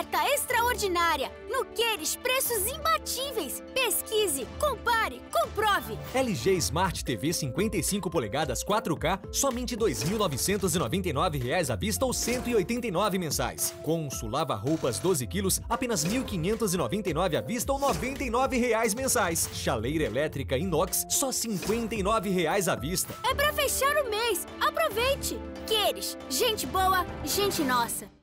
Oferta extraordinária! No Queres, preços imbatíveis! Pesquise, compare, comprove! LG Smart TV 55 polegadas 4K, somente R$ 2.999 à vista ou R$ 189 mensais. Consul Lava Roupas 12 quilos, apenas R$ 1.599 à vista ou 99 reais mensais. Chaleira elétrica inox, só 59 reais à vista. É pra fechar o mês! Aproveite! Queres, gente boa, gente nossa!